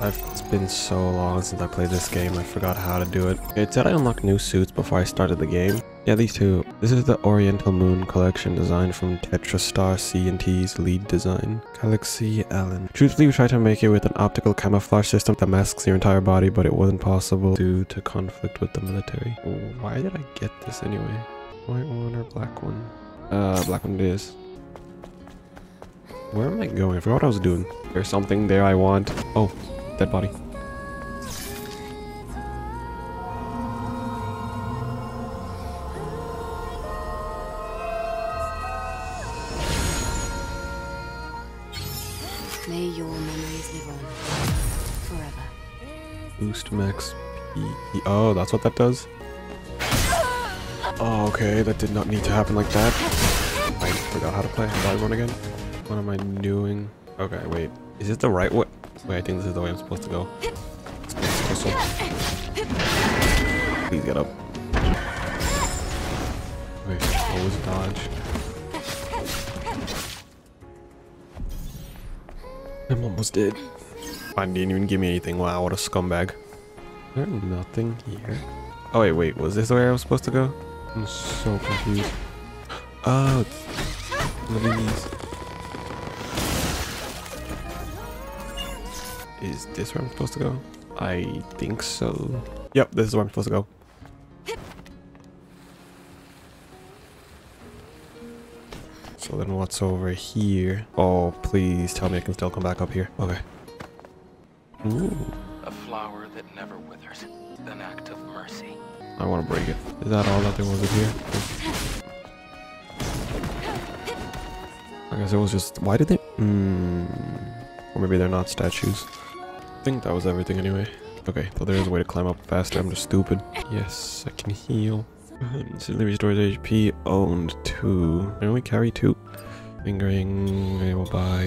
I've, it's been so long since I played this game, I forgot how to do it. It said I unlocked new suits before I started the game. Yeah, these two. This is the Oriental Moon collection designed from Tetrastar C&T's lead design, Galaxy Allen. Truthfully, we tried to make it with an optical camouflage system that masks your entire body, but it wasn't possible due to conflict with the military. Why did I get this anyway? White one or black one? Uh, black one it is. Where am I going? I forgot what I was doing. There's something there I want. Oh, dead body. May your memories live on forever. Boost max. Oh, that's what that does? Oh, okay. That did not need to happen like that. I forgot how to play volleyball again. What am I doing? Okay, wait. Is it the right way? Wait, I think this is the way I'm supposed to go. Please get up. Wait, was dodge? I'm almost dead. I didn't even give me anything. Wow, what a scumbag. There's nothing here. Oh wait, wait, was this the way I was supposed to go? I'm so confused. Oh. Is this where I'm supposed to go? I think so. Yep, this is where I'm supposed to go. So then what's over here? Oh, please tell me I can still come back up here. Okay. Ooh, A flower that never withers. An act of mercy. I want to break it. Is that all that there was up here? I guess it was just... Why did they... Hmm... Or maybe they're not statues. I think that was everything anyway. Okay, so there is a way to climb up faster. I'm just stupid. Yes, I can heal. Instantly restores HP. Owned two. Can we carry two? Fingering. I will buy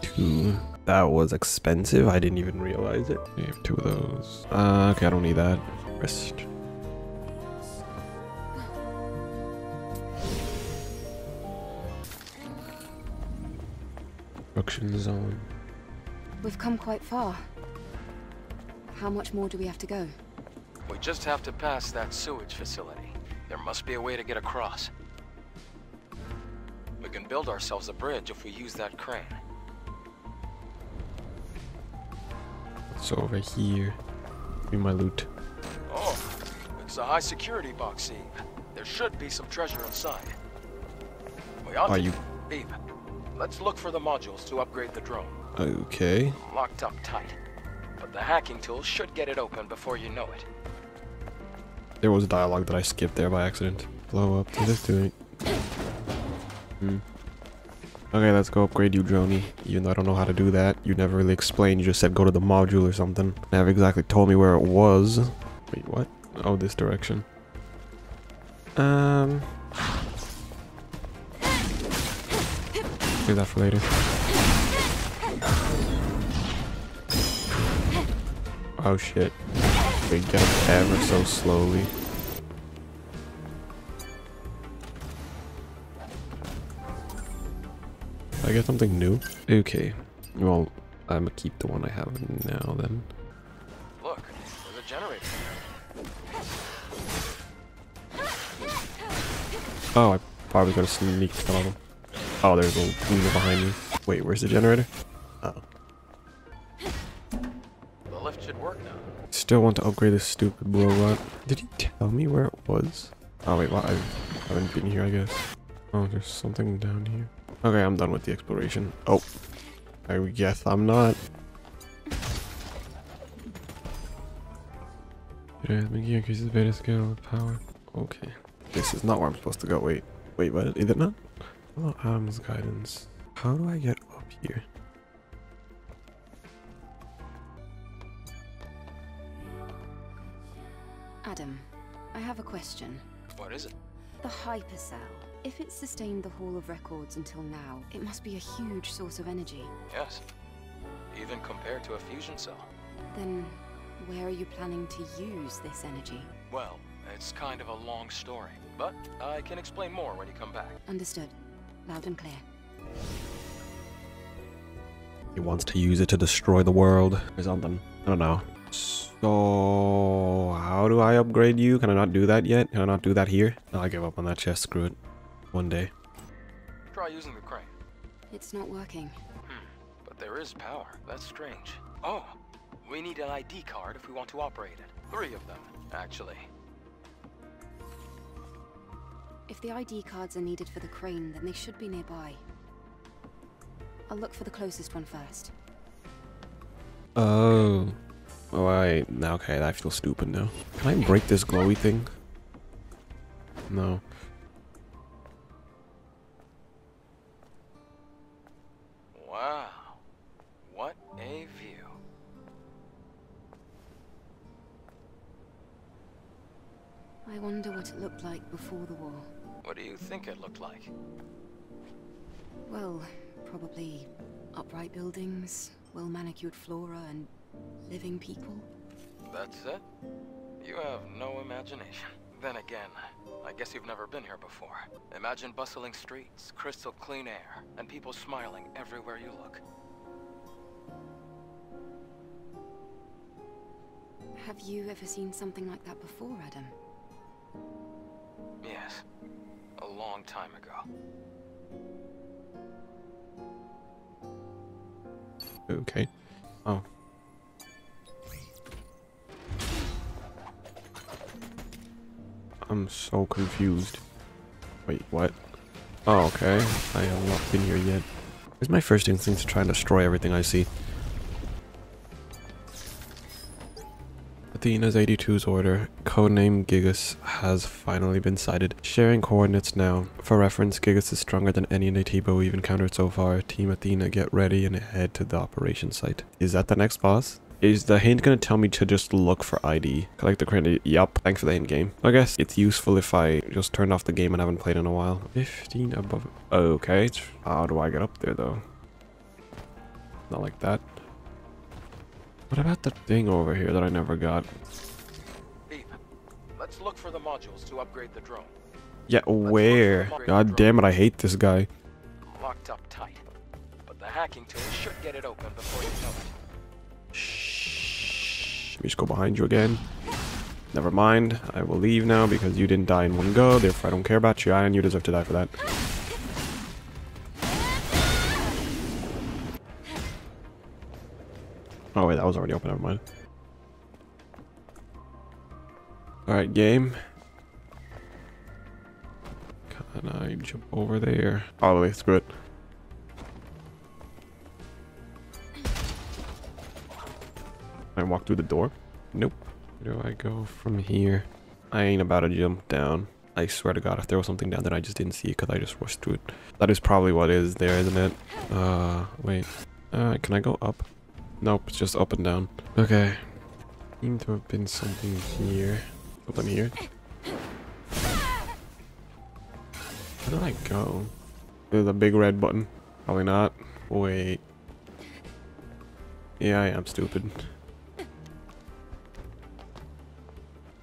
two. That was expensive. I didn't even realize it. I have two of those. Uh, okay, I don't need that. Rest. Production zone. We've come quite far. How much more do we have to go? We just have to pass that sewage facility. There must be a way to get across. We can build ourselves a bridge if we use that crane. It's over here. Be my loot. Oh, it's a high security box, Eve. There should be some treasure inside. We ought Are to... you Eve, let's look for the modules to upgrade the drone. Okay? Locked up tight. But the hacking tool should get it open before you know it. There was a dialogue that I skipped there by accident. Blow up. What is doing? Hmm. Okay, let's go upgrade you, Droney. Even though I don't know how to do that. You never really explained. You just said go to the module or something. Never exactly told me where it was. Wait, what? Oh, this direction. Um. Save that for later. Oh shit. We get up ever so slowly. I get something new? Okay. Well, I'm gonna keep the one I have now then. Look, there's a generator. Oh, I probably could have sneaked on them. Oh, there's a Luna behind me. Wait, where's the generator? Oh. Should work now. Still want to upgrade this stupid robot. Did he tell me where it was? Oh wait, well, I haven't been here, I guess. Oh, there's something down here. Okay, I'm done with the exploration. Oh, I guess I'm not. Increases beta scale of power. Okay, this is not where I'm supposed to go. Wait, wait, what? Is it not? Hello, Adam's guidance. How do I get up here? Adam, I have a question. What is it? The hypercell. If it sustained the Hall of Records until now, it must be a huge source of energy. Yes. Even compared to a fusion cell. Then, where are you planning to use this energy? Well, it's kind of a long story, but I can explain more when you come back. Understood. Loud and clear. He wants to use it to destroy the world or something. I don't know. So, how do I upgrade you? Can I not do that yet? Can I not do that here? No, I give up on that chest. Screw it. One day. Try using the crane. It's not working. Hmm. But there is power. That's strange. Oh, we need an ID card if we want to operate it. Three of them, actually. If the ID cards are needed for the crane, then they should be nearby. I'll look for the closest one first. Oh. Oh, I... Okay, I feel stupid now. Can I break this glowy thing? No. Living people. That's it? You have no imagination. Then again, I guess you've never been here before. Imagine bustling streets, crystal clean air, and people smiling everywhere you look. Have you ever seen something like that before, Adam? Yes. A long time ago. Okay. Oh. I'm so confused. Wait, what? Oh, okay. I have not been here yet. It's my first instinct to try and destroy everything I see. Athena's 82's order, codename Gigas, has finally been sighted. Sharing coordinates now. For reference, Gigas is stronger than any Naytiba we've encountered so far. Team Athena, get ready and head to the operation site. Is that the next boss? Is the hint gonna tell me to just look for ID? Collect the credit? Yup. Thanks for the hint game. I guess it's useful if I just turned off the game and haven't played in a while. 15 above. Okay. How do I get up there though? Not like that. What about the thing over here that I never got? Let's look for the modules to upgrade the drone. Yeah, where? God damn it, I hate this guy. Locked up tight. But the hacking tool should get it open before you know it. Let me just go behind you again. Never mind. I will leave now because you didn't die in one go. Therefore, I don't care about you, and you deserve to die for that. Oh wait, that was already open. Never mind. All right, game. Can I jump over there? Oh wait, screw it. Can I walk through the door? Nope. Where do I go from here? I ain't about to jump down. I swear to god, if there was something down there, I just didn't see it because I just rushed through it. That is probably what is there, isn't it? Uh, wait. Uh, can I go up? Nope, it's just up and down. Okay. Seem to have been something here. Something here. Where did I go? There's a big red button. Probably not. Wait. Yeah, I am stupid.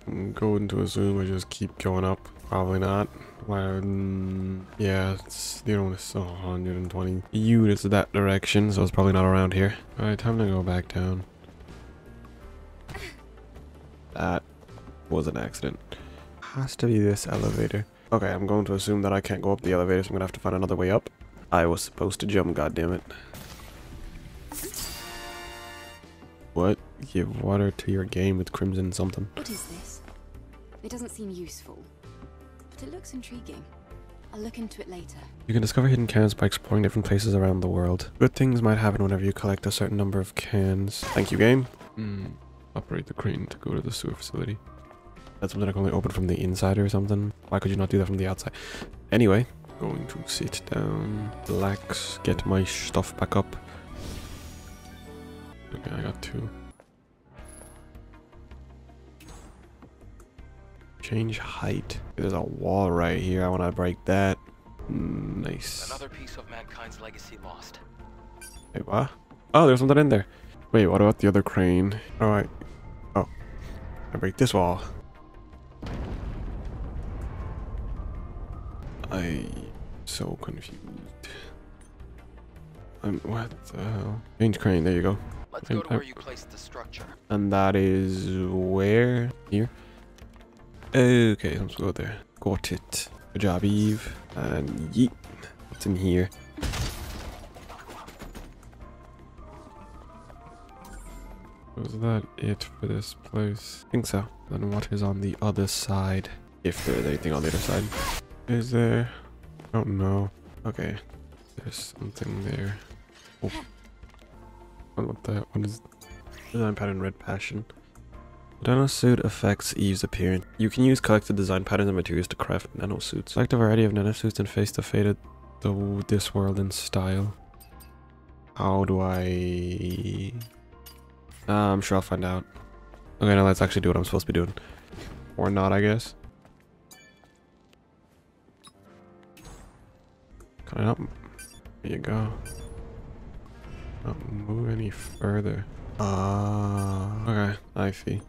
I'm going to assume I just keep going up. Probably not. Well, mm, yeah, it's, you know, it's 120 units that direction, so it's probably not around here. Alright, time to go back down. That was an accident. Has to be this elevator. Okay, I'm going to assume that I can't go up the elevator, so I'm gonna have to find another way up. I was supposed to jump, God damn goddammit. What? Give water to your game with crimson something. What is this? It doesn't seem useful, but it looks intriguing. I'll look into it later. You can discover hidden cans by exploring different places around the world. Good things might happen whenever you collect a certain number of cans. Thank you, game. Hmm. Operate the crane to go to the sewer facility. That's something I can only open from the inside or something. Why could you not do that from the outside? Anyway, going to sit down, relax, get my stuff back up. Okay, I got two. Change height. There's a wall right here. I want to break that. Nice. Another piece of mankind's legacy lost. Wait, what? Oh, there's something in there. Wait, what about the other crane? Alright. Oh. I break this wall. I so confused. Um, what the hell? Change crane, there you go. Let's go to where you placed the structure. And that is where? Here? Okay, to go there. Got it. Good job, Eve. And yeet. What's in here? Was that it for this place? I think so. Then what is on the other side? If there's anything on the other side. Is there? I don't know. Okay. There's something there. Oh. What the? What is Design pattern red passion. Nanosuit affects Eve's appearance. You can use collected design patterns and materials to craft nano suits. Select a variety of nano suits and face the fate of the, this world in style. How do I... Uh, I'm sure I'll find out. Okay, now let's actually do what I'm supposed to be doing. Or not, I guess. Can I not... There you go. Not move any further. Uh, okay, I see.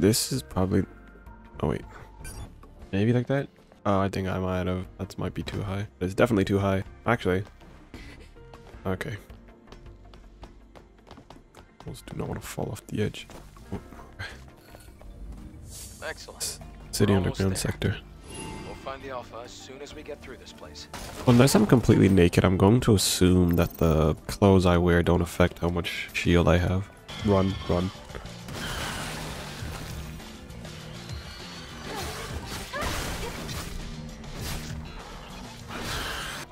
This is probably. Oh wait, maybe like that. Oh, I think I might have. That might be too high. It's definitely too high. Actually. Okay. I Almost do not want to fall off the edge. Excellent. City We're underground sector. We'll find the Alpha as soon as we get through this place. Unless I'm completely naked, I'm going to assume that the clothes I wear don't affect how much shield I have. Run, run.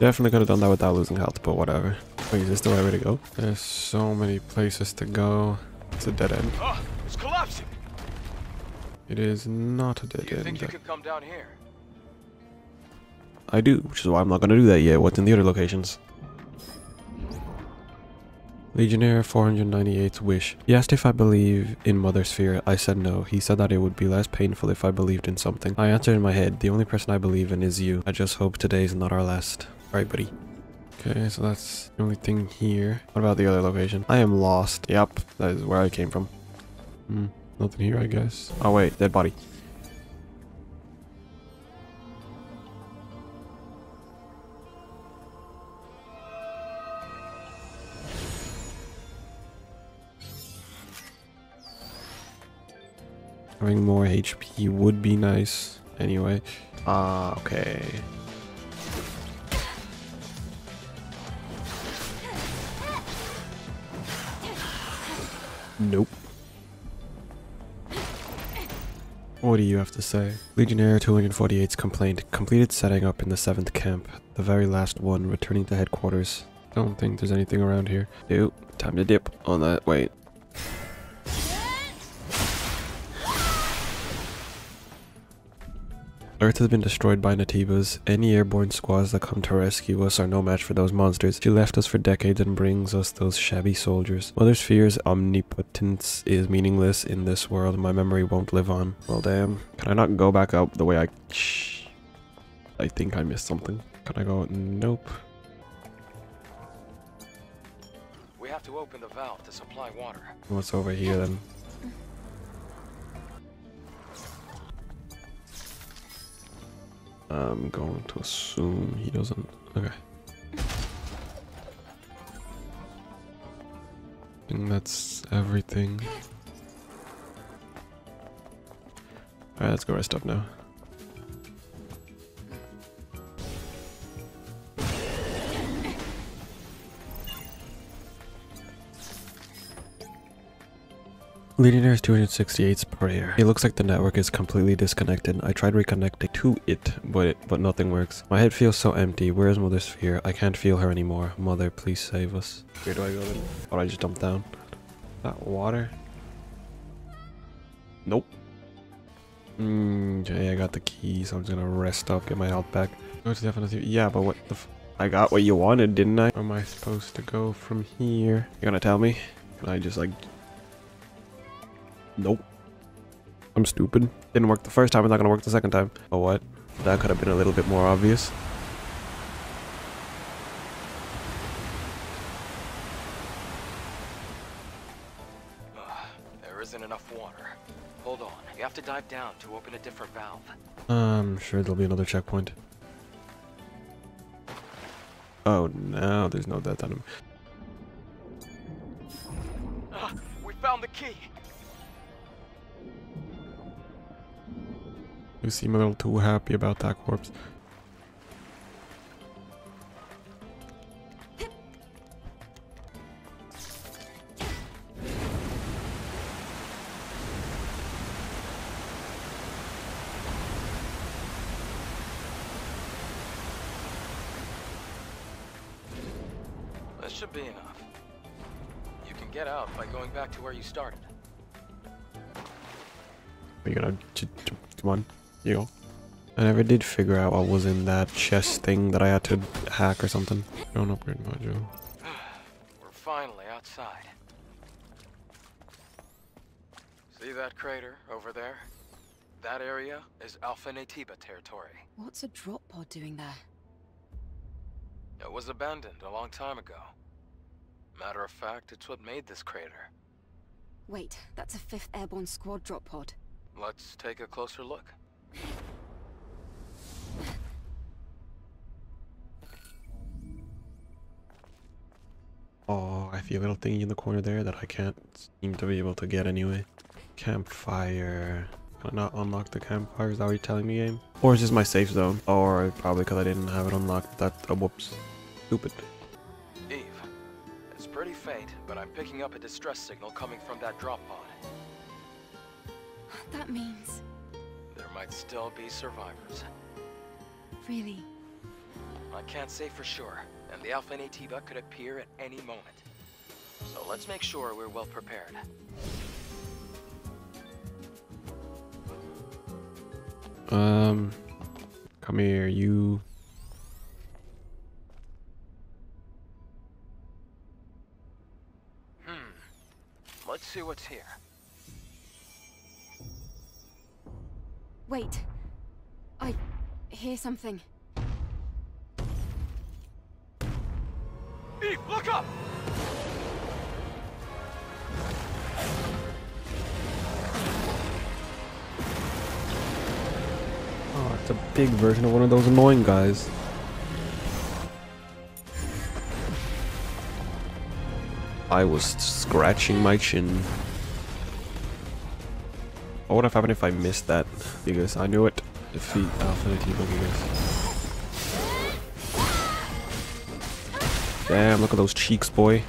Definitely could have done that without losing health, but whatever. Wait, is this the right way to go? There's so many places to go. It's a dead end. Oh, it's collapsing! It is not a dead Do you end. think you could come down here? I do, which is why I'm not going to do that yet. What's in the other locations? Legionnaire 498's wish. He asked if I believe in Mother Sphere. I said no. He said that it would be less painful if I believed in something. I answered in my head, the only person I believe in is you. I just hope today's not our last. Alright, buddy. Okay, so that's the only thing here. What about the other location? I am lost. Yep, that is where I came from. Hmm, nothing here, I guess. Oh wait, dead body. Having more HP would be nice. Anyway. Ah, okay. Nope. What do you have to say? Legionnaire 248's complaint. Completed setting up in the 7th camp. The very last one, returning to headquarters. Don't think there's anything around here. Ew, time to dip on that. Wait. Earth has been destroyed by Naytibas. Any airborne squads that come to rescue us are no match for those monsters. She left us for decades and brings us those shabby soldiers. Mother Sphere's omnipotence is meaningless in this world. My memory won't live on. Well, damn. Can I not go back up the way I... Shh. I think I missed something. Can I go? Nope. We have to open the valve to supply water. What's over here then? I'm going to assume he doesn't. Okay. I think that's everything. Alright, let's go rest up now. Legionnaires 268's prayer. It looks like the network is completely disconnected. I tried reconnecting to it, but but nothing works. My head feels so empty. Where is Mother Sphere? I can't feel her anymore. Mother, please save us. Where do I go then? Or I just jump down? That water? Nope. Mm, okay, I got the key, so I'm just gonna rest up, get my health back. Go definitely. Yeah, but what the? I got what you wanted, didn't I? Where am I supposed to go from here? You're gonna tell me? Can I just like Nope. I'm stupid. Didn't work the first time, it's not gonna work the second time. Oh what? That could have been a little bit more obvious. Ah, there isn't enough water. Hold on, you have to dive down to open a different valve. I'm sure there'll be another checkpoint. Oh no, there's no death on him. Uh, we found the key! You seem a little too happy about that corpse. This should be enough. You can get out by going back to where you started. Are you gonna come on? You go. I never did figure out what was in that chest thing that I had to hack or something. Don't upgrade module. We're finally outside. See that crater over there? That area is Alpha Naytiba territory. What's a drop pod doing there? It was abandoned a long time ago. Matter of fact, it's what made this crater. Wait, that's a 5th Airborne Squad drop pod. Let's take a closer look. Oh, I see a little thingy in the corner there that I can't seem to be able to get anyway. Campfire. Can I not unlock the campfire? Is that what you're telling me, game? Or is this my safe zone? Or probably because I didn't have it unlocked. That, oh, whoops. Stupid. Eve, it's pretty faint, but I'm picking up a distress signal coming from that drop pod. That means... There might still be survivors. Really? I can't say for sure, and the Alpha Naytiba could appear at any moment. So let's make sure we're well prepared. Um, come here, you. Hmm. Let's see what's here. Wait. I hear something. Eve, look up! Oh, it's a big version of one of those annoying guys. I was scratching my chin. What would have happened if I missed that? Because I knew it. Defeat Alpha Naytiba Gigas. Damn, look at those cheeks, boy.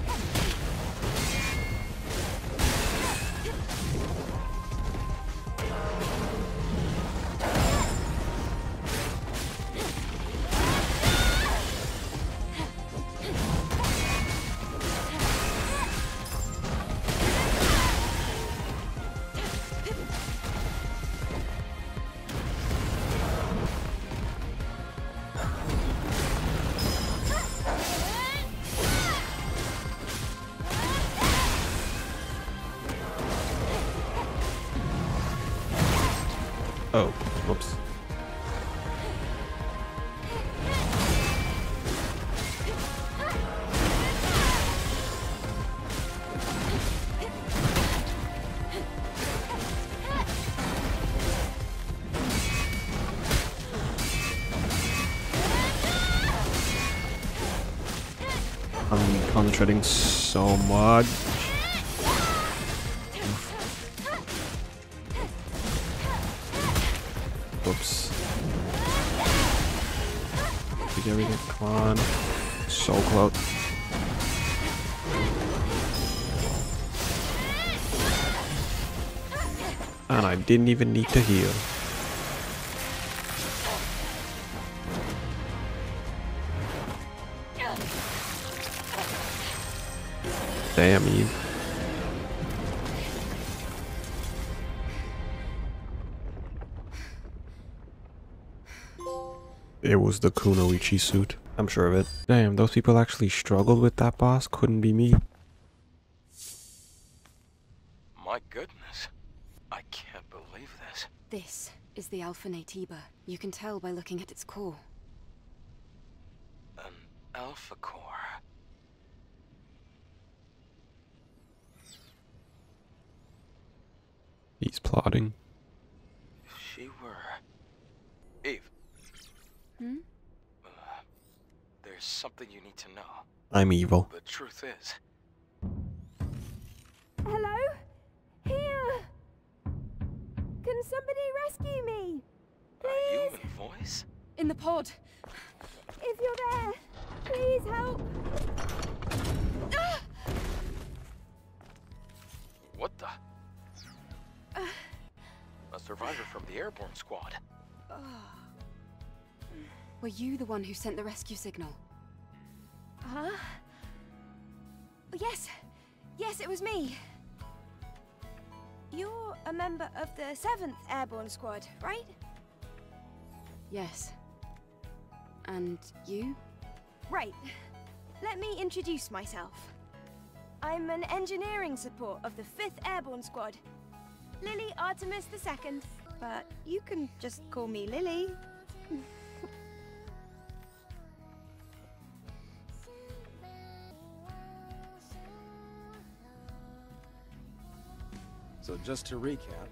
Oh, whoops. I'm concentrating so much. And I didn't even need to heal. Damn you. It was the Kunoichi suit. I'm sure of it. Damn, those people actually struggled with that boss. Couldn't be me. My goodness. I can't believe this. This is the Alpha Naytiba. You can tell by looking at its core. An Alpha Core. He's plotting. If she were... Eve, Hmm? uh, there's something you need to know. I'm evil. The truth is, somebody rescue me! A Please, human voice? In the pod! if you're there, please help! What the? A survivor from the airborne squad. Were you the one who sent the rescue signal? Huh? Yes, yes, it was me. You're a member of the 7th Airborne Squad, right? Yes. And you? Right. Let me introduce myself. I'm an engineering support of the 5th Airborne Squad. Lily Artemis II. But you can just call me Lily. So just to recap,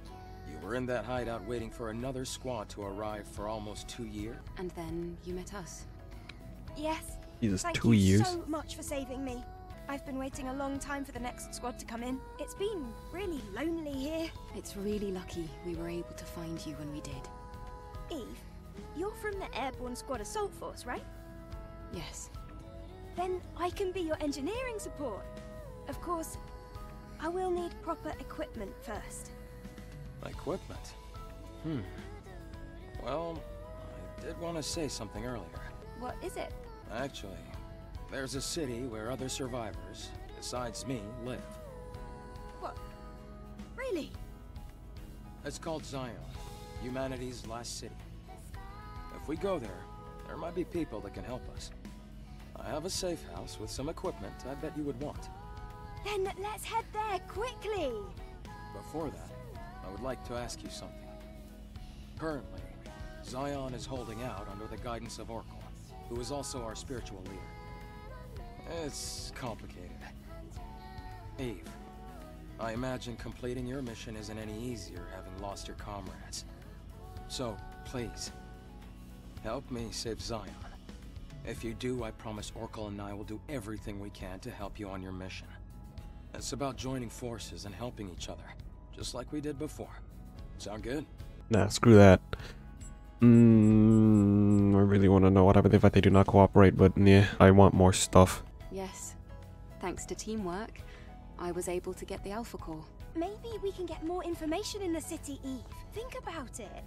you were in that hideout waiting for another squad to arrive for almost two years? And then you met us. Yes. Jesus, Thank two you years. so much for saving me. I've been waiting a long time for the next squad to come in. It's been really lonely here. It's really lucky we were able to find you when we did. Eve, you're from the Airborne Squad Assault Force, right? Yes. Then I can be your engineering support. Of course, I will need proper equipment first. Equipment? Hmm. Well, I did want to say something earlier. What is it? Actually, there's a city where other survivors, besides me, live. What? Really? It's called Xion, humanity's last city. If we go there, there might be people that can help us. I have a safe house with some equipment I bet you would want. Then let's head there quickly. Before that, I would like to ask you something. Currently, Xion is holding out under the guidance of Orcal, who is also our spiritual leader. It's complicated. Eve, I imagine completing your mission isn't any easier having lost your comrades. So, please, help me save Xion. If you do, I promise Orcal and I will do everything we can to help you on your mission. It's about joining forces and helping each other, just like we did before. Sound good? Nah, screw that. Mm, I really want to know what happens if they do not cooperate, but yeah, I want more stuff. Yes. Thanks to teamwork, I was able to get the Alpha Core. Maybe we can get more information in the city, Eve. Think about it.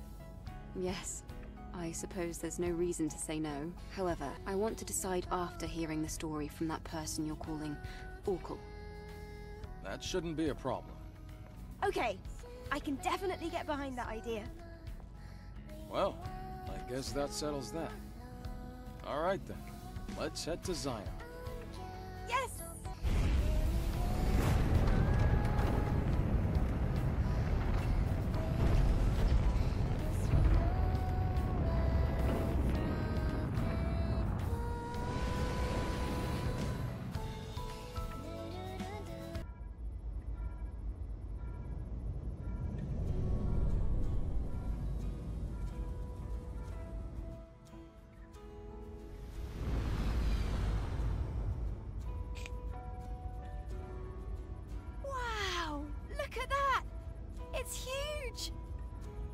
Yes. I suppose there's no reason to say no. However, I want to decide after hearing the story from that person you're calling Orcal. That shouldn't be a problem. Okay, I can definitely get behind that idea. Well, I guess that settles that. Alright then, let's head to Xion.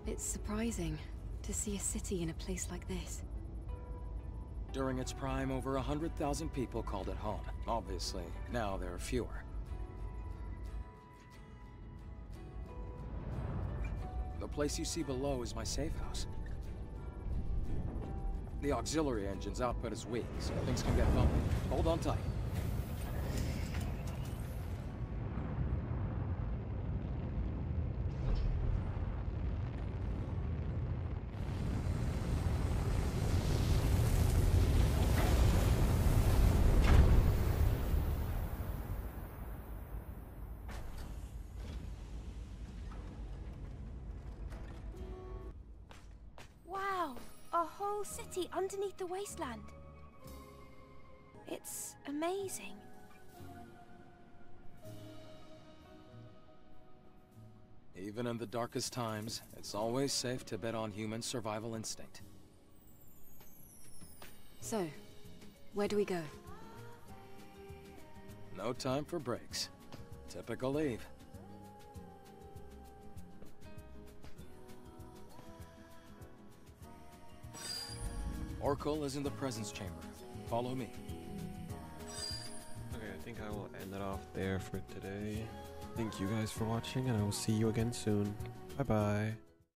It's surprising to see a city in a place like this. During its prime, over a hundred thousand people called it home. Obviously, now there are fewer. The place you see below is my safe house. The auxiliary engine's output is weak, so things can get bumpy. Hold on tight. City underneath the wasteland. It's amazing. Even in the darkest times, it's always safe to bet on human survival instinct. So, where do we go? No time for breaks. Typical Eve. Orcal is in the presence chamber. Follow me. Okay, I think I will end it off there for today. Thank you guys for watching, and I will see you again soon. Bye bye.